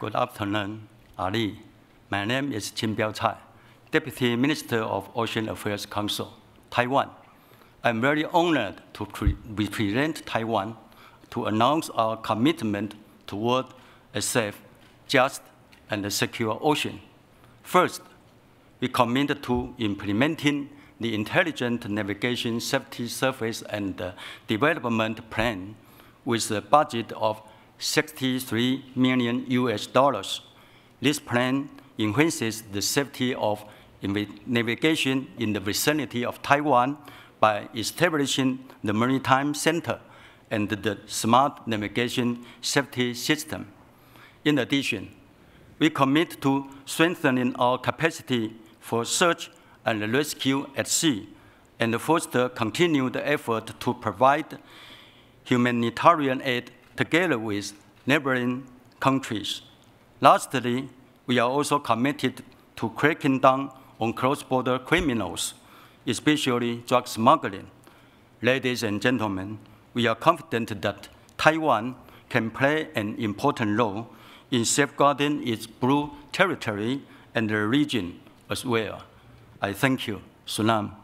Good afternoon, Ali. My name is Ching-piao Tsai, Deputy Minister of Ocean Affairs Council, Taiwan. I'm very honored to represent Taiwan to announce our commitment toward a safe, just, and secure ocean. First, we commit to implementing the Intelligent Navigation Safety Surface and Development Plan with a budget of 63 million US dollars. This plan enhances the safety of navigation in the vicinity of Taiwan by establishing the Maritime Center and the Smart Navigation Safety System. In addition, we commit to strengthening our capacity for search and rescue at sea and foster continued effort to provide humanitarian aid together with neighboring countries. Lastly, we are also committed to cracking down on cross-border criminals, especially drug smuggling. Ladies and gentlemen, we are confident that Taiwan can play an important role in safeguarding its blue territory and the region as well. I thank you. Salam.